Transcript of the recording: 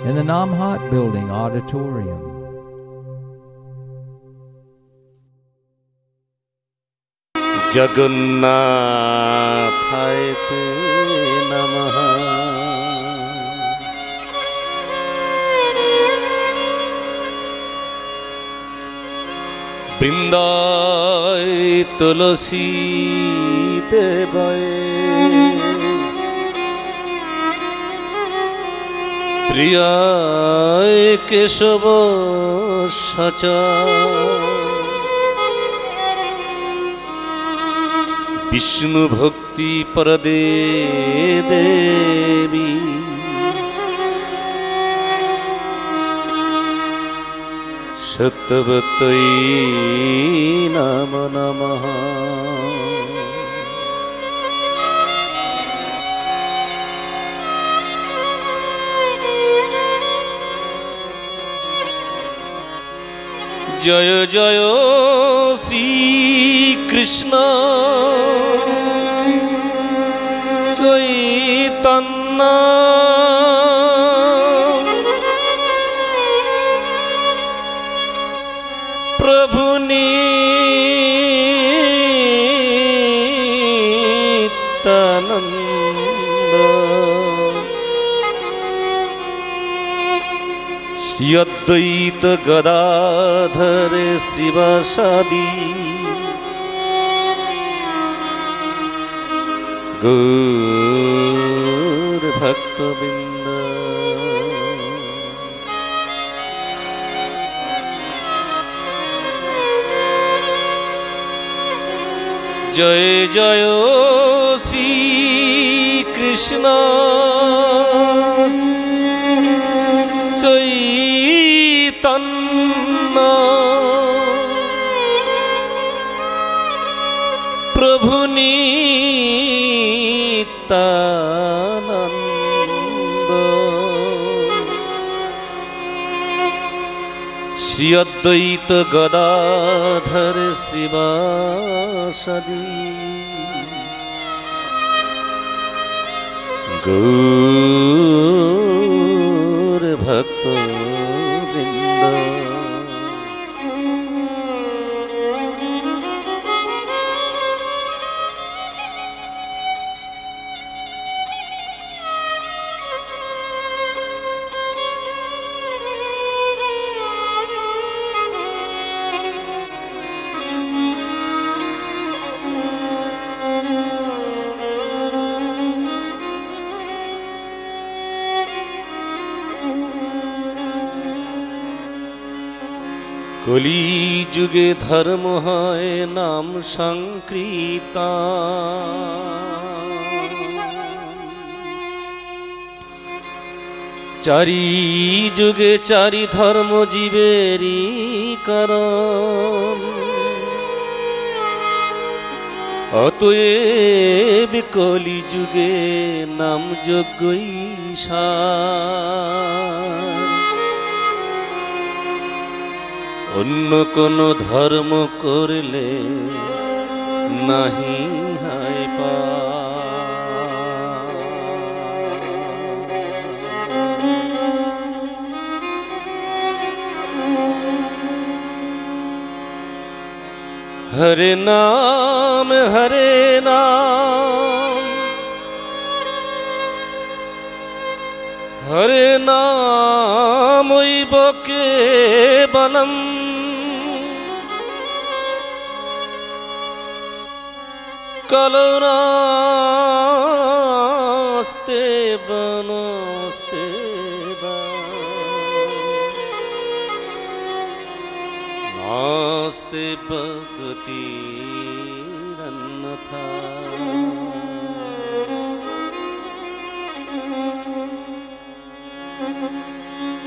in the Namhat Building Auditorium. Jagannathai Namaha Brindai Tulasi Devaya প্রিয়ায় Keshab সচা বিষ্ণু ভক্তি পরদে দেবী সত্যবতই নাম নমঃ। জয় জয় শ্রীকৃষ্ণ। চৈতন্য শ্রী অদ্বৈত গদাধর শ্রীবাসাদি গৌর জয় জয় শ্রী কৃষ্ণ চৈতন্য। প্রভু নিত্যানন্দ। শ্রী অদ্বৈত গদাধর শ্রীবাসদী। গৌর ভক্ত। in the কলি যুগে ধর্ম হয় নাম সংকৃতা। চারি যুগে চারি ধর্ম জীবেরই কারণ। অতএব কলি যুগে নাম যজ্ঞই সার। অন্য কোন ধর্ম করলে নাহি হায় পা। হরে নাম হরে নাম। হরে নাম কে பலம் கலராஸ்தே பனோஸ்தே नास्ति भगतिरन्नथा Thank you.